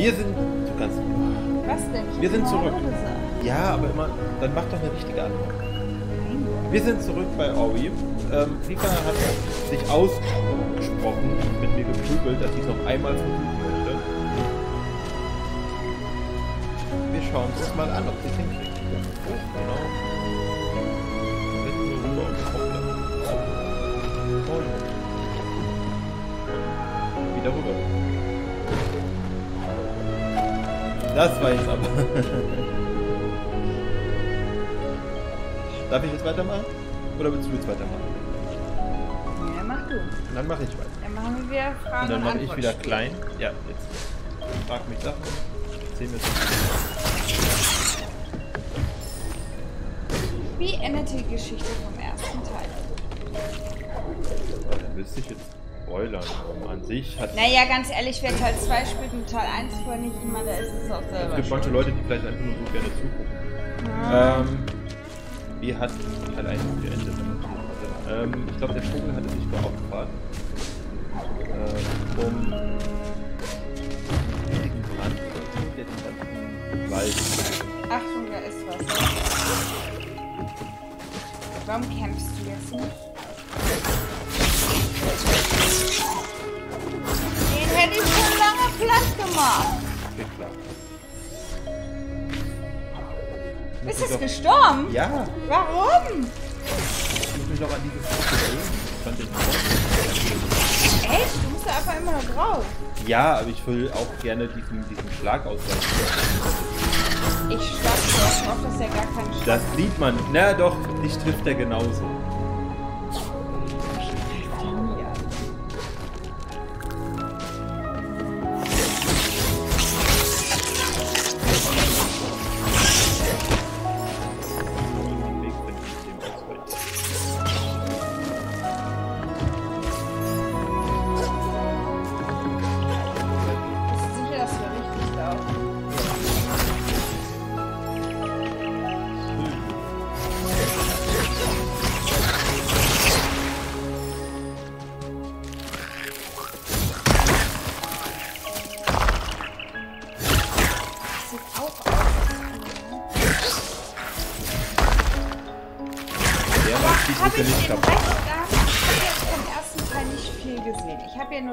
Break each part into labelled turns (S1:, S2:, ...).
S1: Wir sind. Du kannst.
S2: Was denn? Ich
S1: Wir sind zurück. Ja, aber immer. Dann mach doch eine richtige Antwort. Wir sind zurück bei Ori. Ähm, Rika hat sich ausgesprochen, mit mir geprügelt, dass sie es noch einmal versuchen möchte. Wir schauen uns das mal an, ob sie es hinkriegt. Oh, genau. Rüber und. Und wieder rüber. Das war jetzt aber. Darf ich jetzt weitermachen? Oder willst du jetzt weitermachen?
S2: Ja, mach du.
S1: Und dann mache ich weiter.
S2: Dann machen wir wieder Fragen
S1: Und dann mache ich wieder klein. Ja, jetzt. Frag mich Sachen. Mir so.
S2: Wie endete die Geschichte vom ersten Teil?
S1: Dann willst du dich jetzt spoilern. An sich hat
S2: Naja, ganz ehrlich, wer Teil 2 spielt und Teil 1 vorher nicht immer, der ist es auch
S1: es
S2: selber.
S1: gibt manche. Leute, die vielleicht einfach nur so gerne zugucken.
S2: Ah.
S1: Ähm, wie hat Teil 1 geendet? Ähm, ich glaube, der Vogel hatte sich geopfert. Äh, um diesen Brand, der den ganzen Wald
S2: Achtung, da ist was. Warum campst du jetzt nicht? Den hätte ich schon lange platt gemacht. Ist
S1: Muss
S2: es
S1: ich
S2: gestorben?
S1: doch- Ja,
S2: Warum?
S1: ich muss mich doch an diese. Ich fand den.
S2: Echt? Du musst da einfach immer noch drauf.
S1: Ja, aber ich will auch gerne diesen, diesen Schlag ausweichen.
S2: Ich schlag so dass er gar keinen Schlag
S1: Das sieht man. Na doch, dich trifft er genauso.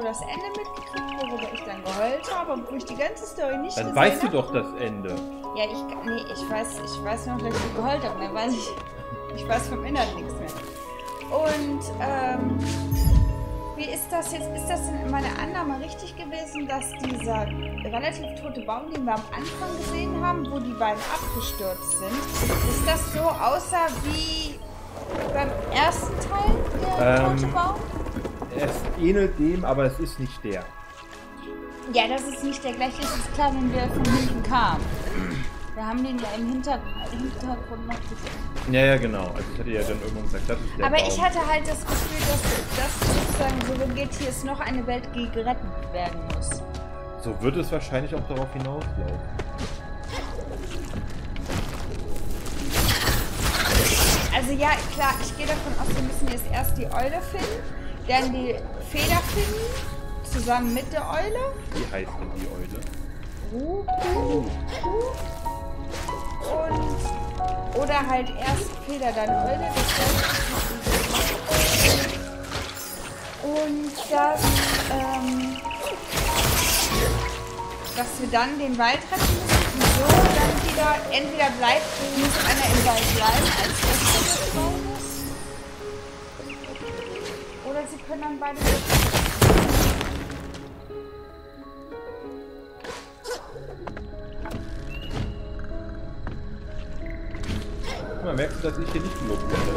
S2: Das Ende mitgekriegt, worüber ich dann geheult habe und wo ich die ganze Story nicht
S1: Dann weißt du doch das Ende.
S2: Ja, ich, nee, ich weiß, ich weiß noch, dass ich geheult habe. Mehr weiß ich, ich weiß vom Inhalt nichts mehr. Und, ähm, wie ist das jetzt? Ist das in meiner Annahme richtig gewesen, dass dieser relativ tote Baum, den wir am Anfang gesehen haben, wo die beiden abgestürzt sind, dass das so aussah wie beim ersten Teil, der
S1: Ähm.
S2: tote Baum?
S1: Es ähnelt dem, aber es ist nicht der.
S2: Ja, das ist nicht der gleiche, ist ist klar, wenn wir von hinten kamen. Wir haben den ja im Hinter Hintergrund noch gesehen.
S1: Ja, ja, genau. Also ich hatte ja dann irgendwann gesagt, das ist der
S2: Aber
S1: Baum.
S2: ich hatte halt das Gefühl, dass das sozusagen so geht, hier ist noch eine Welt, die gerettet werden muss.
S1: So wird es wahrscheinlich auch darauf hinauslaufen.
S2: Also ja, klar, ich gehe davon aus, wir müssen jetzt erst die Eule finden, dann die Feder finden, zusammen mit der Eule.
S1: Wie heißt denn die Eule?
S2: Ruh. Und oder halt erst Feder, dann Eule. Und das, ähm, dass wir dann den Wald retten müssen und so dann wieder, entweder bleibt, muss einer im Wald bleiben, als Rest sie können dann beide
S1: merkst du, dass ich hier nicht gelobt werde?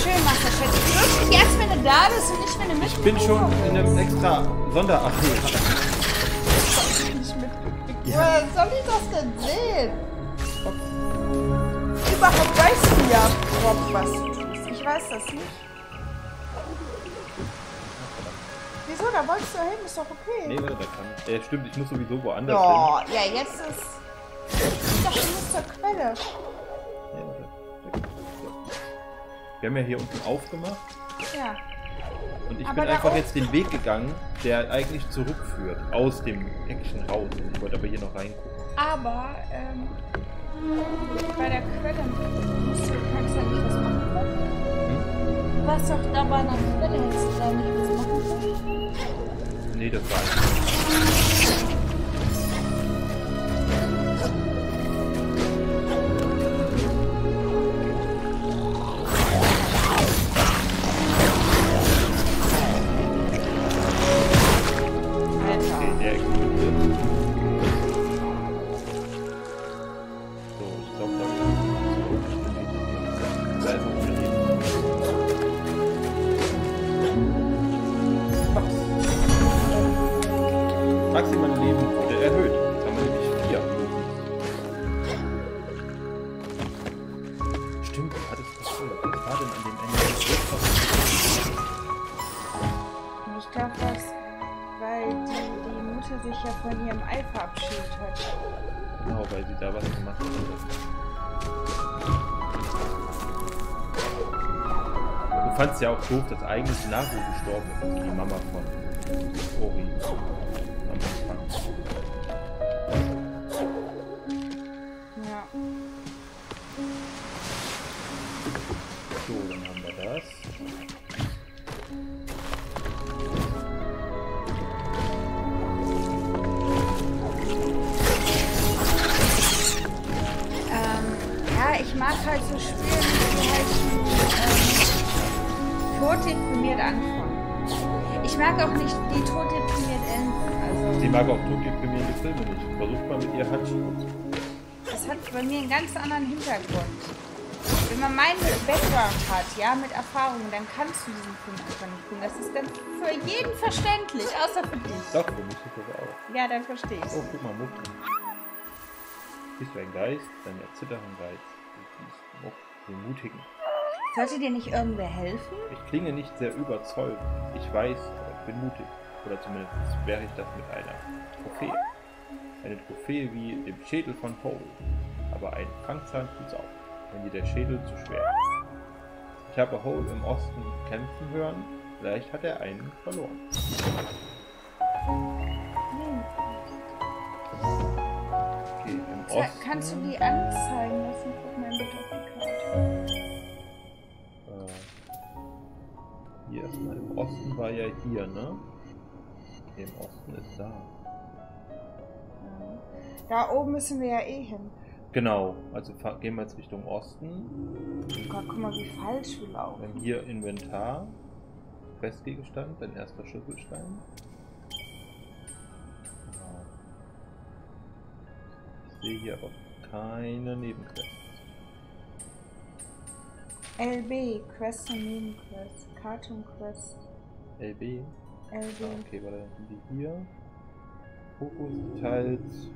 S2: Schön, Masterchef. Wirklich erst, wenn du da bist und nicht, wenn du mit
S1: Ich bin schon in einem extra Sonder... Ach nee.
S2: nicht mitgekriegt. Woher soll ich das denn sehen? Überhaupt weißt du ja, Rob, was du tust. Ich weiß das nicht. Wieso? Da wolltest du hin, ist doch okay.
S1: Nee, warte, da kann... Ja, stimmt, ich muss sowieso woanders
S2: Ja, ja, jetzt ist. Ich dachte, du musst zur Quelle.
S1: hin. Ja, warte. Wir haben ja hier unten aufgemacht.
S2: Ja.
S1: Und ich
S2: Aber
S1: bin einfach jetzt den Weg gegangen, der eigentlich zurückführt, aus dem Action raus. Ich wollte aber hier noch reingucken.
S2: Aber ähm, bei der Quelle musst du kannst ja nicht was machen? Du warst doch da bei einer Quelle, hättest du da nicht was machen können?
S1: Nee, das war einfach. Fandst ja auch doof, dass eigentlich Naru gestorben ist, also die Mama von Ori am Anfang.
S2: Ja.
S1: So, dann haben wir das.
S2: Ähm, ja, ich mag halt so Spiele, totdeprimiert anfangen. Ich mag auch nicht die totdeprimiert enden. Also,
S1: Sie mag auch totdeprimierende Filme nicht. Versucht mal mit ihr Handschuhe.
S2: das hat bei mir einen ganz anderen Hintergrund. Wenn man meinen Background hat, ja, mit Erfahrungen, dann kannst du diesen Film einfach nicht gucken. Das ist dann für jeden verständlich, außer für dich.
S1: Doch, für mich ist das auch.
S2: Ja, dann verstehe ich
S1: Oh, guck mal, Muck. Bist du ein Geist, dein erzitternden Geist. Du siehst Muck, den Mutigen.
S2: Sollte dir nicht irgendwer helfen?
S1: Ich klinge nicht sehr überzeugend. Ich weiß, ich bin mutig. Oder zumindest wäre ich das mit einer Trophäe. Eine Trophäe wie dem Schädel von Hole. Aber ein Fangzahn tut's auch, wenn dir der Schädel zu schwer ist. Ich habe Hole im Osten kämpfen hören. Vielleicht hat er einen verloren. Okay, im Osten.
S2: Kannst du die anzeigen lassen? Guck mal bitte
S1: Osten war ja hier, ne? Im Osten ist da.
S2: Da oben müssen wir ja eh hin.
S1: Genau, also gehen wir jetzt Richtung Osten.
S2: Oh Gott, guck mal, wie falsch wir laufen.
S1: haben hier Inventar, Questgegenstand, dein erster Schlüsselstein. Genau. Ich sehe hier aber keine Nebenquests.
S2: LB, Quest und Nebenquest. Cartoon Quest.
S1: LB. Ah,
S2: LB.
S1: okay, warte, dann sind die hier. Fokus Details.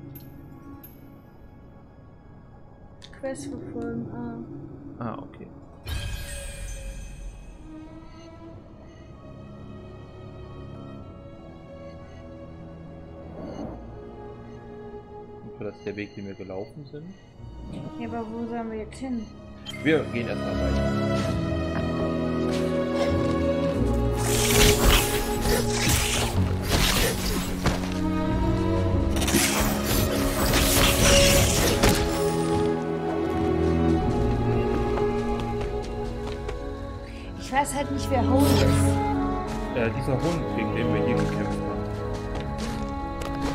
S2: Quest für Film. Ah.
S1: Ah, okay. Und das ist der Weg, den wir gelaufen sind.
S2: Ja, aber wo sollen wir jetzt hin?
S1: Wir gehen erstmal weiter.
S2: Halt nicht, wer Hole ist.
S1: Äh, dieser Hund, gegen den wir hier gekämpft haben.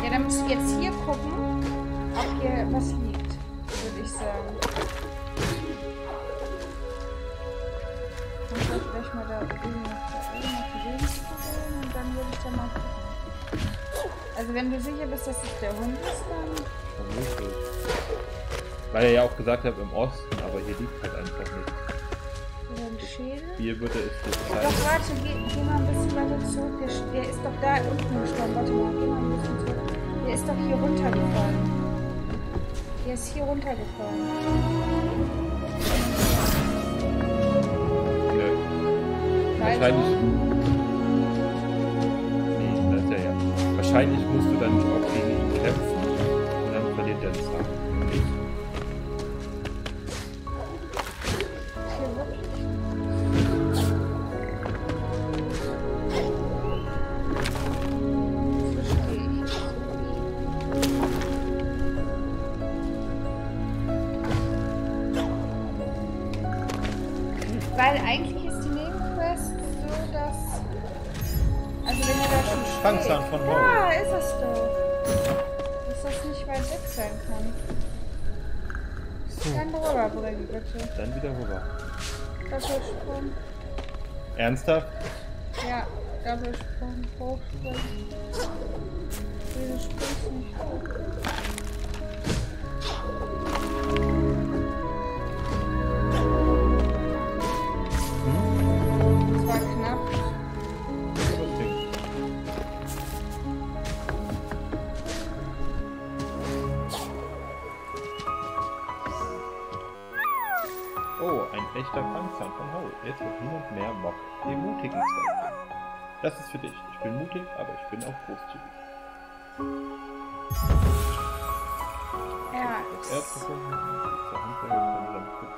S2: Ja, dann müsst ihr jetzt hier gucken, ob hier was liegt. Würde ich sagen. Du vielleicht mal da oben und dann würde ich da mal gucken. Also wenn du sicher bist, dass es der Hund ist, dann.
S1: Vermutlich. Weil er ja auch gesagt hat im Osten, aber hier liegt halt einfach nichts.
S2: Schädel?
S1: Hier würde es jetzt
S2: Doch,
S1: sein.
S2: warte, geh, geh mal ein bisschen weiter zurück. Der, der ist doch da unten gestorben. Warte mal, geh mal ein bisschen zurück. Der ist doch hier runtergefallen. Der ist hier runtergefallen. Weiter.
S1: Wahrscheinlich. Nee, da ist er ja. Wahrscheinlich musst du dann auch gegen ihn kämpfen und dann verliert er den Zahn. Ernsthaft?
S2: Ja, Doppelsprung, Hochspringen. Wieso springst du nicht hoch?
S1: Von Hau. Jetzt wird niemand mehr Mock den mutigen Zweig. Das ist für dich. Ich bin mutig, aber ich bin auch großzügig.
S2: Ja,
S1: Das Erz gefunden. Gut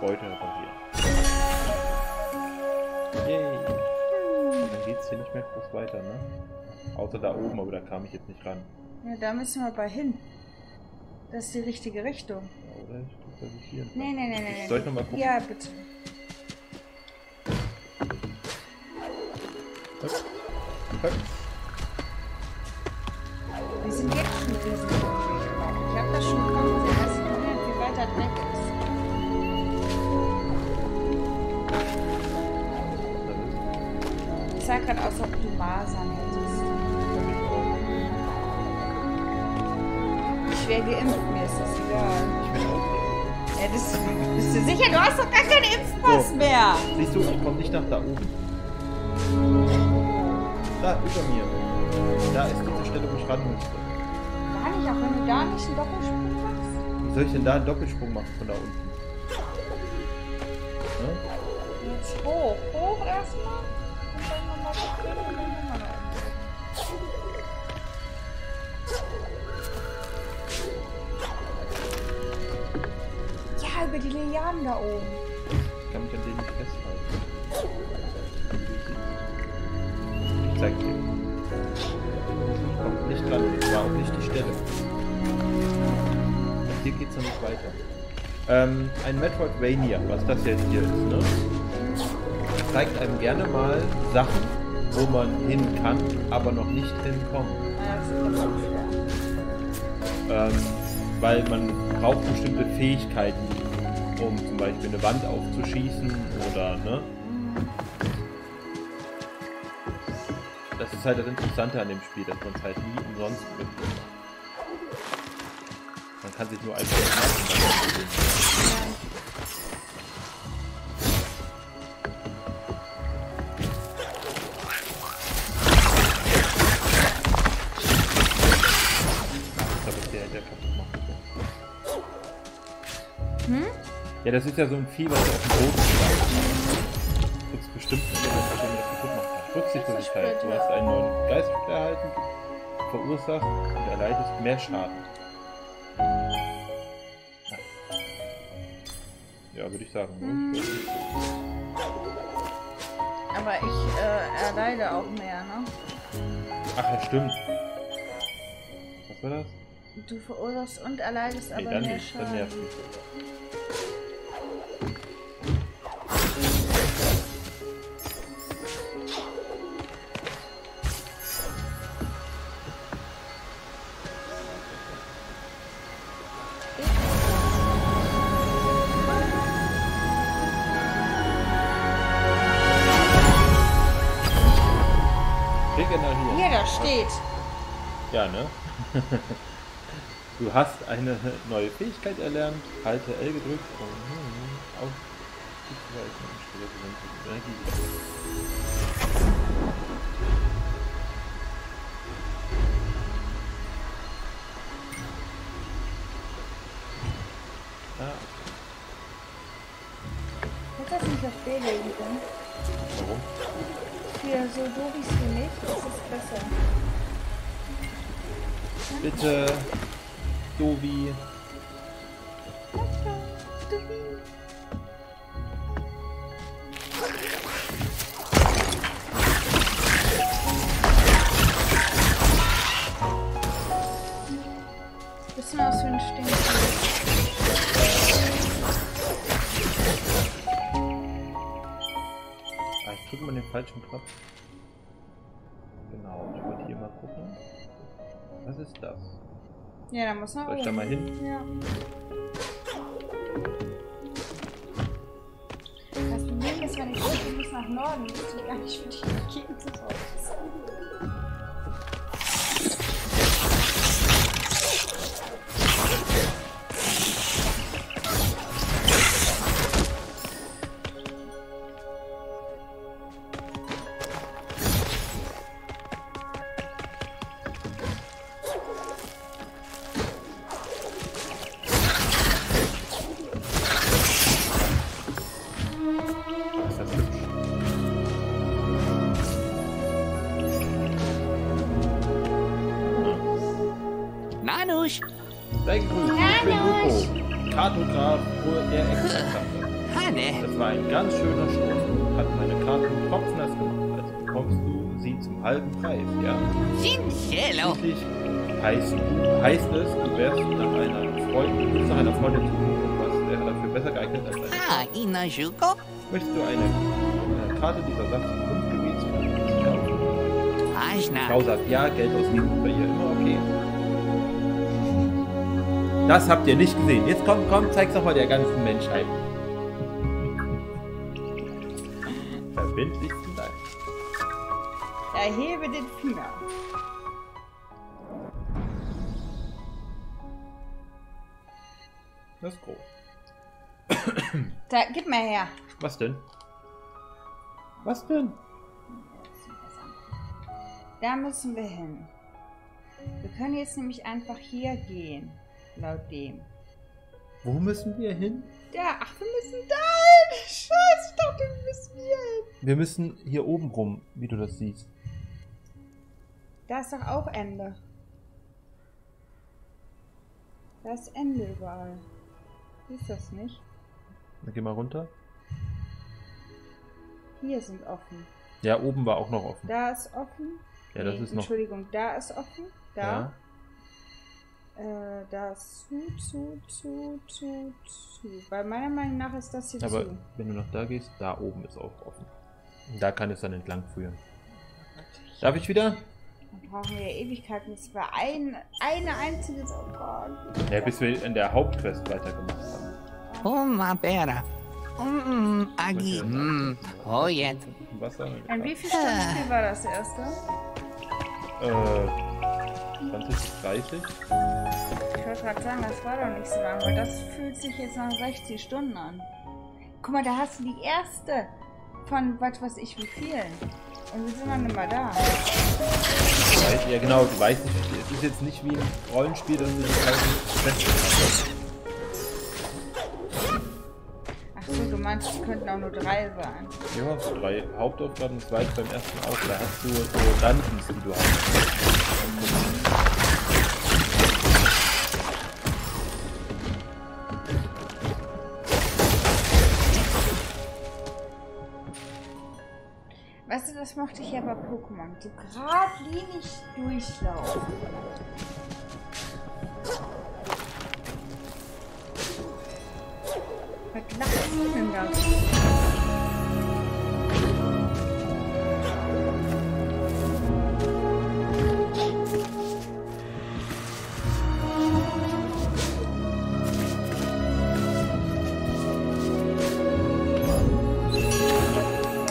S1: Beute reparieren. Yay! Und dann geht's hier nicht mehr groß weiter, ne? Außer da oben, aber da kam ich jetzt nicht ran.
S2: ja, da müssen wir bei hin. Das ist die richtige Richtung.
S1: Ja, oder? Ich guck, dass ich hier
S2: Nee, nee, nee, nee.
S1: ich noch mal gucken?
S2: Ja, bitte.
S1: Höp. Höp.
S2: Wir sind jetzt schon gelaufen. Ich habe das schon du gesehen, wie weit das weg ist? Ich sah gerade aus, ob du Masern hättest. Ich wäre geimpft, mir ist das egal.
S1: Ich bin auch.
S2: Ja, das, bist du sicher? Du hast doch gar keinen Impfpass
S1: So.
S2: mehr.
S1: Siehst du, ich komme nicht nach da oben. Da, über mir. Da ist diese Stelle, wo ich ran müsste.
S2: Gar nicht, auch wenn du da nicht einen Doppelsprung machst.
S1: Wie soll ich denn da einen Doppelsprung machen von da unten? Ne?
S2: Jetzt hoch. Hoch erstmal. Und dann nochmal springen und dann nochmal da oben. Ja, über die Lianen da oben.
S1: Ich kann mich an denen nicht Ich komme nicht dran, das nicht die Stelle. Hier geht's noch nicht weiter. Ähm, ein Metroidvania, was das jetzt hier ist, ne? Zeigt einem gerne mal Sachen, wo man hin kann, aber noch nicht hinkommt. Ähm, weil man braucht bestimmte Fähigkeiten, um zum Beispiel eine Wand aufzuschießen oder, ne? Das ist halt das Interessante an dem Spiel, dass man es halt nie umsonst mitnimmt. Man kann sich nur einfach machen.
S2: Hm?
S1: Ja, das ist ja so ein Vieh, was auf dem Boden steht. Du hast einen neuen Geistpunkt erhalten, verursachst und erleidest mehr Schaden. Ja, würde ich sagen. Ne?
S2: Aber ich äh, erleide auch mehr, ne?
S1: Ach ja, stimmt. Was war das?
S2: Du verursachst und erleidest
S1: Nee,
S2: aber
S1: dann
S2: mehr
S1: nicht. Dann
S2: Schaden.
S1: nervt mich sogar. Regenerieren.
S2: Hier, da steht.
S1: Ja, ne? Du hast eine neue Fähigkeit erlernt. Halte L gedrückt, um hm, auf und. Ah,
S2: Hätte das nicht auf B legen können? Für so Dobis wie mich ist es besser.
S1: Bitte, Dovi.
S2: Bisschen aus wie ein Stinktier.
S1: Falschen Knopf. Genau, ich wollte hier mal gucken. Was ist das?
S2: Ja, da muss noch
S1: Soll ich da mal hin?
S2: Ja. Das Problem ist, wenn ich ich muss nach Norden, ich gar nicht, wie die Gegend so
S1: heißt, heißt es, du wärst nach einer Freundin, du nach einer Freundin zu suchen. Was wäre dafür besser geeignet als eine
S3: ah, Inashuko,
S1: Möchtest du eine, eine Karte dieser sachsen Grundgebiets kaufen?
S3: Aschna,
S1: Frau sagt ja, Geld ausgeben ist bei ihr immer okay. Das habt ihr nicht gesehen. Jetzt komm, komm, zeig's doch mal der ganzen Menschheit. Verbindlichsten Dank.
S2: Erhebe den Finger. Da, gib mal her.
S1: Was denn? Was denn?
S2: Da müssen wir hin. Wir können jetzt nämlich einfach hier gehen. Laut dem.
S1: Wo müssen wir hin?
S2: Da, ach, wir müssen da hin. Scheiße, ich dachte, wir müssen hier hin.
S1: Wir müssen hier oben rum, wie du das siehst.
S2: Da ist doch auch Ende. Da ist Ende überall. Ist das nicht?
S1: Dann geh mal runter.
S2: Hier sind offen.
S1: Ja, oben war auch noch offen.
S2: Da ist offen.
S1: Ja, das
S2: Nee,
S1: ist noch.
S2: Entschuldigung, da ist offen. Da.
S1: Ja.
S2: Äh, da ist zu, zu, zu, zu, zu. Weil meiner Meinung nach ist das hier
S1: Aber
S2: zu.
S1: wenn du nach da gehst, da oben ist auch offen. Und Da kann es dann entlang führen. Darf ich wieder?
S2: Dann brauchen wir ja Ewigkeiten. Das war ein, eine einzige. Oh Gott.
S1: Ja, bis wir in der Hauptquest weitergemacht haben.
S3: Uma Pera, mm, Agi, mm, oh jetzt,
S1: Wasser.
S2: An wie viel Stunden war das erste?
S1: Äh, 20, 30?
S2: Ich wollte gerade sagen, das war doch nicht so lang, weil das fühlt sich jetzt nach 60 Stunden an. Guck mal, da hast du die erste von was weiß ich wie vielen. Und wir sind nicht mal da.
S1: Ja, genau, du weißt nicht, es ist jetzt nicht wie ein Rollenspiel, dass du die tausend
S2: meinst, es könnten auch nur drei sein.
S1: Ja, so drei Hauptaufgaben, war jetzt beim ersten auch. Da hast du so Dungeons, die du hast.
S2: Weißt du, das mochte ich ja bei Pokémon. So geradlinig durchlaufen.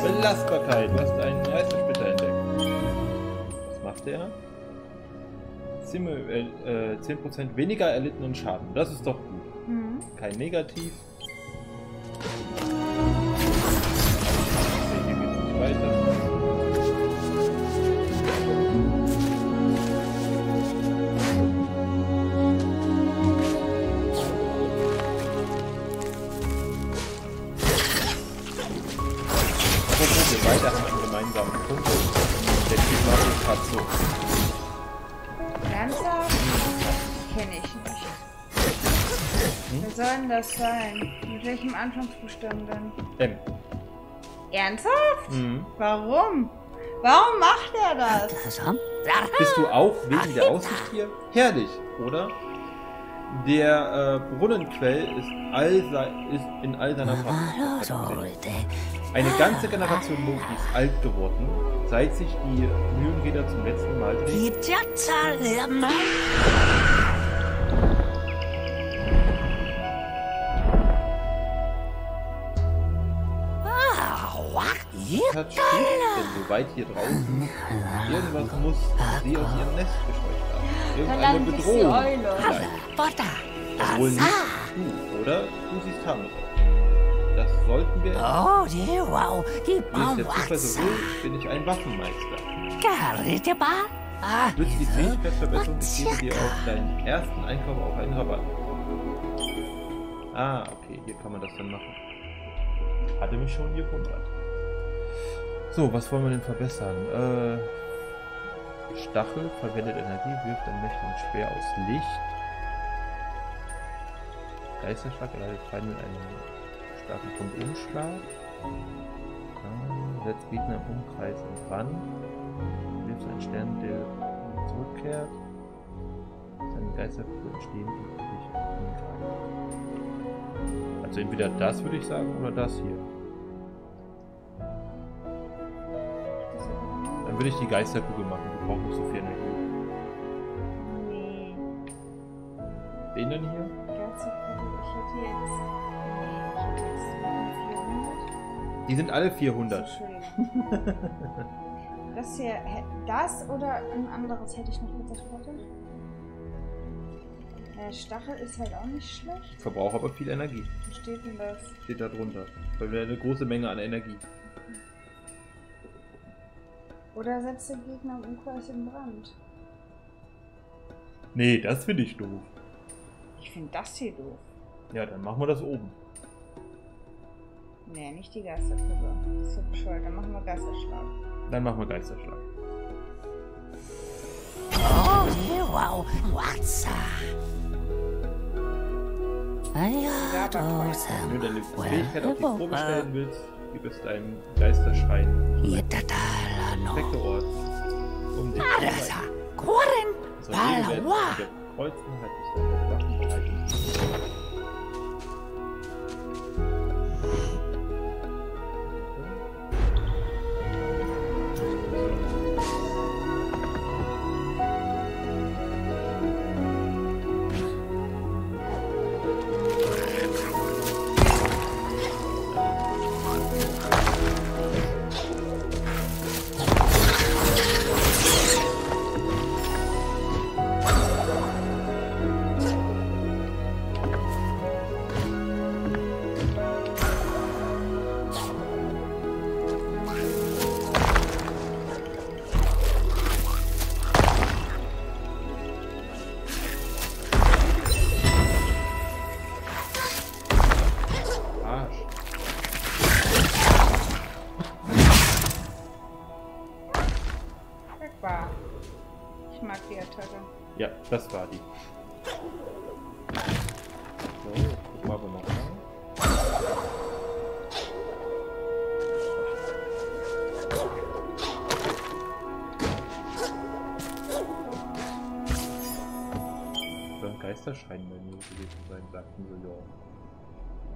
S1: Belastbarkeit, du hast einen Meistersplitter entdeckt. Was macht der? Zimme, äh, äh, 10% weniger erlittenen Schaden. Das ist doch gut.
S2: Hm.
S1: Kein Negativ.
S2: Ernsthaft? Kenne ich nicht. Wer soll denn das sein? Mit welchem Anfangsbuchstaben denn?
S1: M.
S2: Ernsthaft?
S1: Mhm.
S2: Warum? Warum macht er das?
S1: Bist du auch wegen der Aussicht hier? Herrlich, oder? Der äh, Brunnenquell ist, all ist in all seiner Pracht. Eine ganze Generation ist alt geworden, seit sich die Mühlenräder zum letzten Mal drehen. Hat stimmt, denn so weit hier draußen irgendwas muss sie aus ihrem Nest gescheucht haben. Irgendeine Bedrohung.
S2: Eule.
S1: Vielleicht.
S3: Butter.
S1: Das wohl nicht du, oder? Du siehst harmlos aus. Das sollten wir.
S3: Oh, die wow, die
S1: es der Zufall so
S3: Baumwachser.
S1: will, bin ich ein Waffenmeister.
S3: Garriteba. Ah,
S1: die Fähigkeit verbessern? Ich gebe dir auf deinen ersten Einkauf auch einen Rabatt. Ah, okay, hier kann man das dann machen. Hatte mich schon gewundert. So, was wollen wir denn verbessern? Äh, Stachel verwendet Energie, wirft einen mächtigen Speer aus Licht. Geisterschlag erleidet Feinde mit einem starken Rundumschlag. Ah, setzt Gegner im Umkreis in Brand. Wirft einen Stern, der zurückkehrt. Seine Geisterkugel entstehen, die dich angreifen. Also entweder das würde ich sagen oder das hier. Dann würde ich die Geisterkugel machen. Die braucht nicht so viel Energie.
S2: Nee.
S1: Den dann hier?
S2: Gerzerkugel, ich hätte jetzt. Nee, ich hätte jetzt 400.
S1: Die sind alle 400.
S2: Entschuldigung. Das hier, das oder ein anderes hätte ich noch mit der Flotte? Äh, Stachel ist halt auch nicht schlecht.
S1: Verbraucht aber viel Energie.
S2: Wo steht denn das?
S1: Steht da drunter. Weil wir eine große Menge an Energie.
S2: Oder setzt der Gegner im Umkreis in Brand?
S1: Nee, das finde ich doof.
S2: Ich finde das hier doof.
S1: Ja, dann machen wir das oben.
S2: Nee, nicht die Geisterkugel. Das ist ja bescheuert. Dann machen wir Geisterschlag.
S1: Dann machen wir Geisterschlag.
S3: oh, wow, Watsa. Ja,
S1: Wenn du deine Fähigkeit auf die Probe stellen willst, gib es deinem Geisterschrein Ort, um zu
S3: Arasa.
S1: mit der Kreuzen hat sich.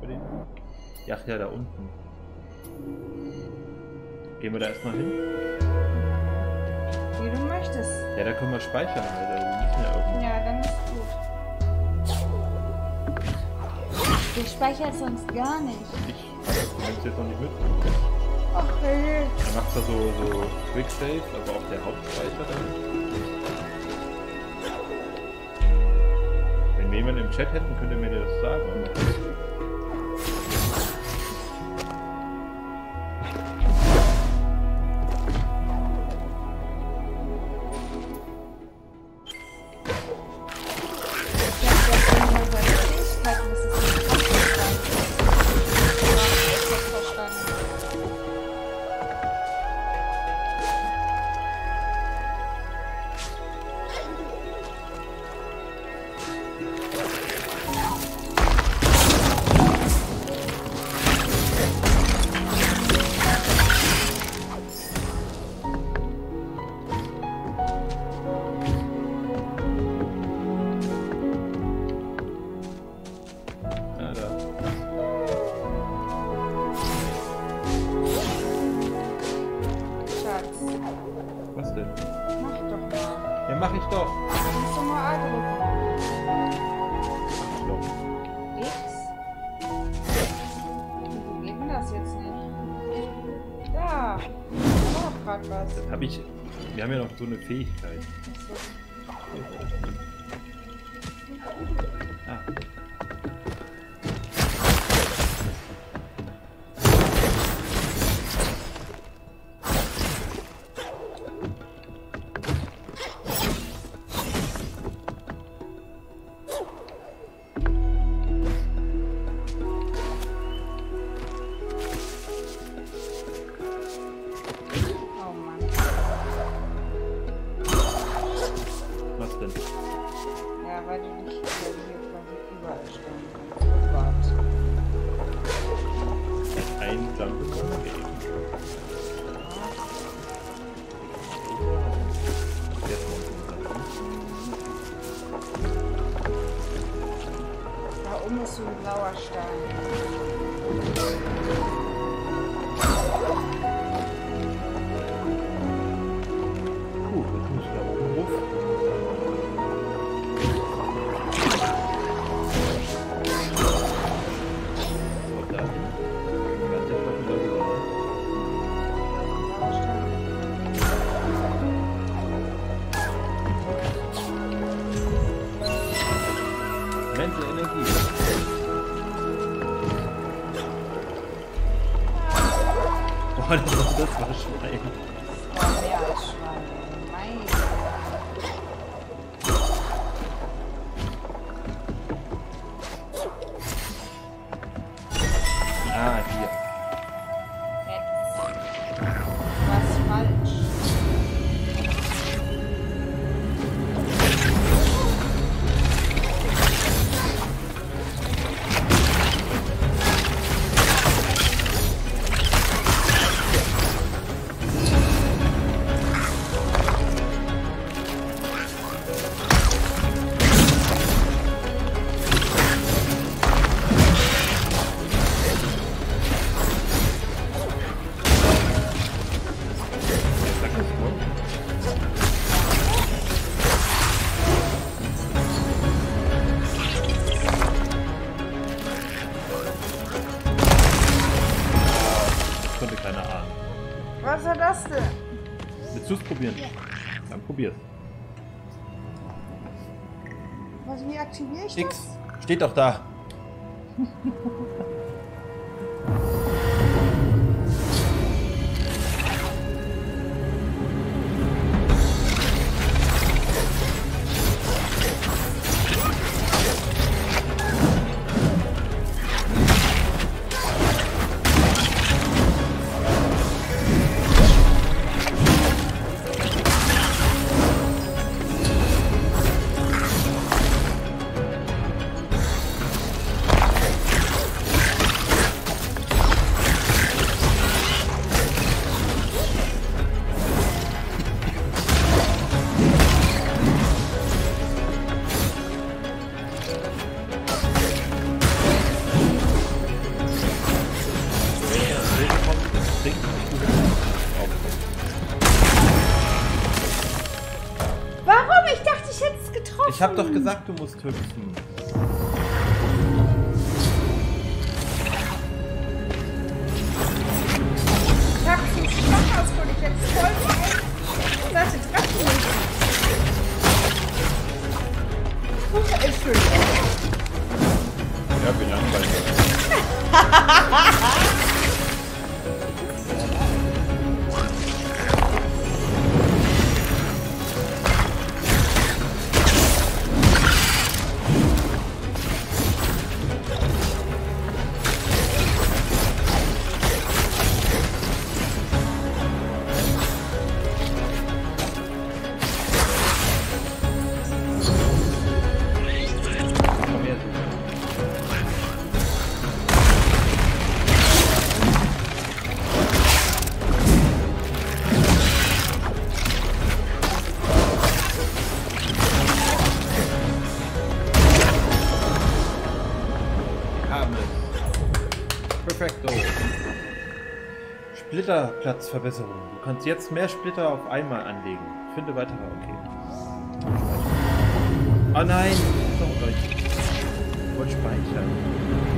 S1: Bei denen? Ja, ach ja, da unten. Gehen wir da erstmal hin?
S2: Wie du möchtest.
S1: Ja, da können wir speichern, weil da müssen ja irgendwo.
S2: Ja, dann ist gut. Ich speichere sonst gar nicht.
S1: Ich nimm's jetzt noch nicht mit.
S2: Ach, hey.
S1: Dann macht er so, so Quick Save, aber auch der Hauptspeicher dann. Im Chat hätten, könnte mir das sagen.
S2: Ich
S1: doch.
S2: Du musst doch nur A drücken.
S1: Stopp.
S2: X? Wieso geht denn das jetzt nicht? Da. Da war doch grad was.
S1: Das habe ich. Wir haben ja noch so eine Fähigkeit.
S2: Achso.
S1: Ein X. Steht doch da. Hab doch gesagt, du musst hüpfen. Splitterplatzverbesserung. Du kannst jetzt mehr Splitter auf einmal anlegen. Finde weitere, okay. Oh nein! Ich wollte speichern.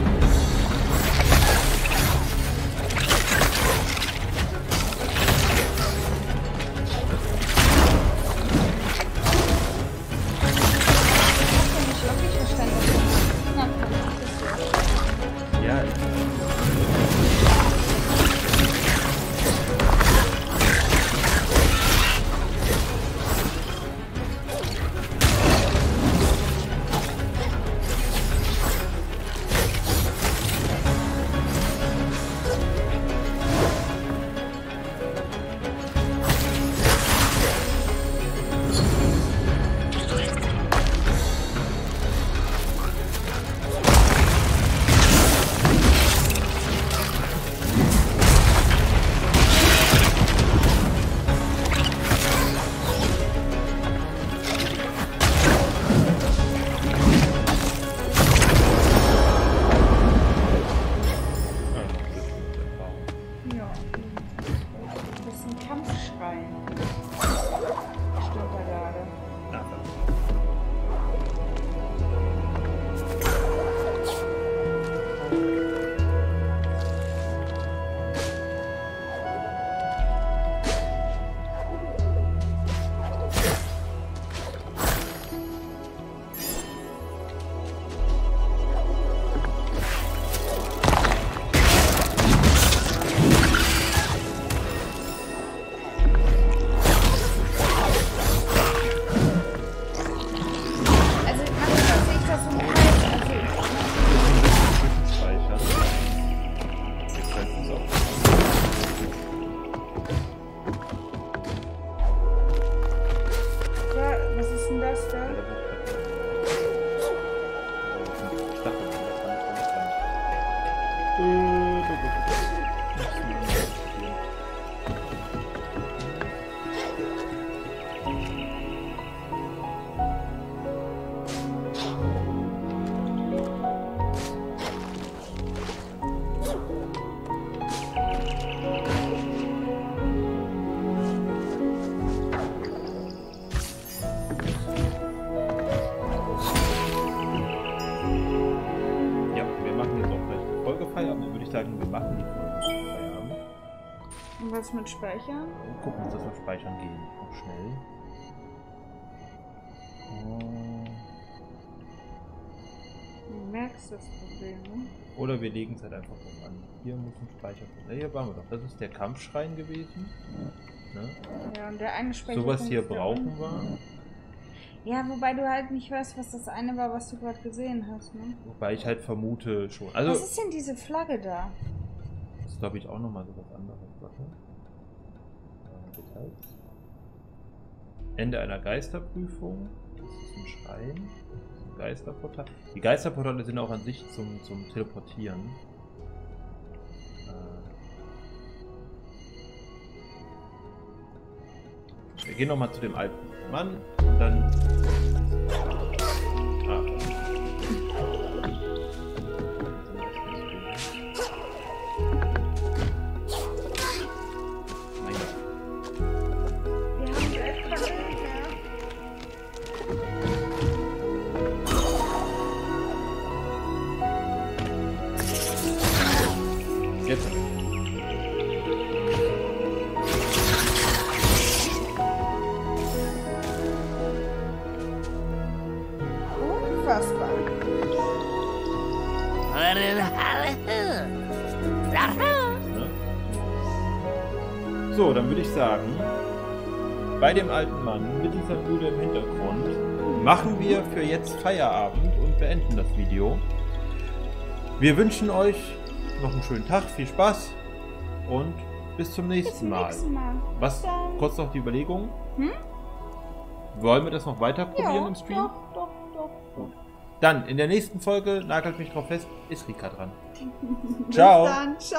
S2: Was mit Speichern?
S1: Gucken uns das mal speichern gehen. Auch schnell. Oh.
S2: Du merkst das Problem, ne?
S1: Oder wir legen es halt einfach um an. Hier muss ein Speicherpunkt. Ja, hier waren wir doch. Das ist der Kampfschrein gewesen. Ne?
S2: Ja, und der eine Speicherpunkt
S1: Sowas hier brauchen wir.
S2: Ja, wobei du halt nicht weißt, was das eine war, was du gerade gesehen hast, ne?
S1: Wobei ich halt vermute schon.
S2: was
S1: Also,
S2: ist denn diese Flagge da?
S1: das ist glaube ich auch nochmal so was anderes. Warte. Ende einer Geisterprüfung. Das ist ein Schrein. Das ist ein Geisterportal. Die Geisterportale sind auch an sich zum, zum Teleportieren. Äh, Wir gehen nochmal zu dem alten Mann und dann. Dem alten Mann mit dieser Bude im Hintergrund machen wir für jetzt Feierabend und beenden das Video. Wir wünschen euch noch einen schönen Tag, viel Spaß und bis zum
S2: Bis
S1: nächsten
S2: zum
S1: Mal.
S2: nächsten Mal.
S1: Was?
S2: Dann.
S1: Kurz noch die Überlegung.
S2: Hm?
S1: Wollen wir das noch weiter probieren
S2: Ja,
S1: im Stream?
S2: doch, doch, doch.
S1: Gut. Dann in der nächsten Folge nagelt mich drauf fest, ist Rika dran.
S2: Bis
S1: Ciao.
S2: dann. Ciao.